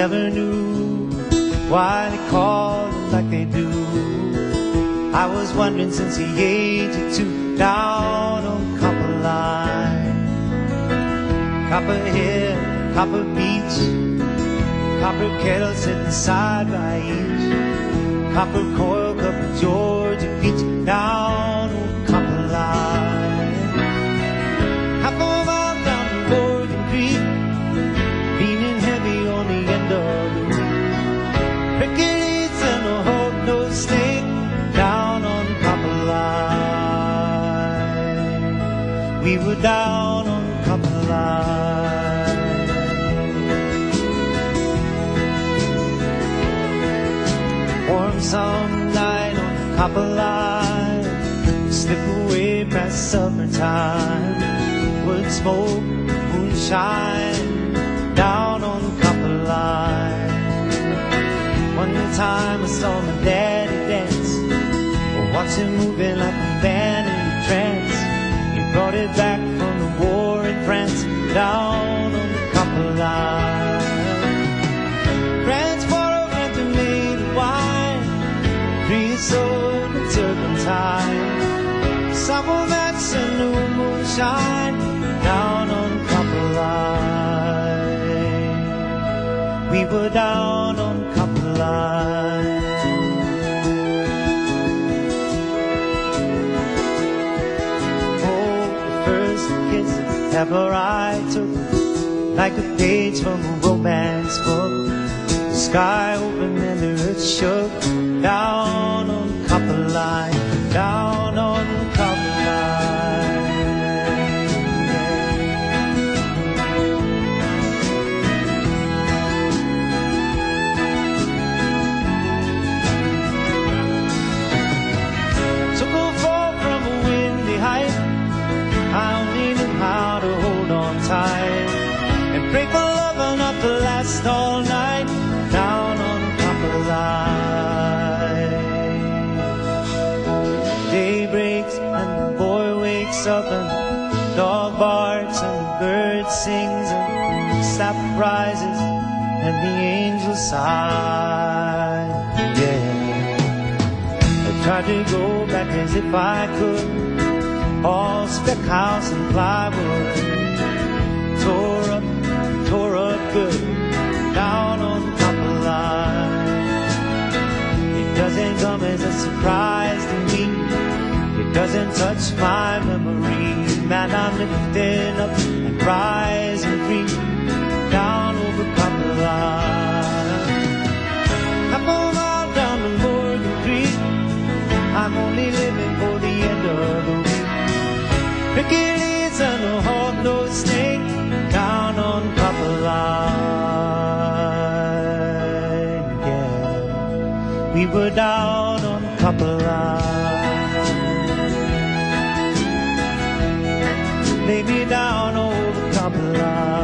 never knew why they called it like they do. I was wondering since the age of two, down on Copper Line. Copper Hill, Copper Beach, Copper Kettle sitting side by each, Copper Coil, Copper Georgia Beach, down We were down on Copperline. Warm summer night on Copper Line, slip away past summertime. Wood smoke, moonshine, down on Copperline. One time I saw my daddy dance, watch Mats and new moonshine, down on Copper Line. We were down on Copperline. Oh, the first kiss ever I took, like a page from a romance book. The sky opened and the earth shook, down on and pray for love not to last all night down on Copper Line. Day breaks and the boy wakes up and the dog barks and the bird sings and the sap rises and the angels sigh. Yeah. I tried to go back as if I could. All spec house and plywood. Tore up, tore up good. Down on the Copper Line. It doesn't come as a surprise to me. It doesn't touch my memory. Man, I'm lifting up and rising free. Down over Copper Line. Half a mile down to Morgan Creek. I'm only living for the end of the week. Hercules we were down on Kapala. Lay me down, old Kapala.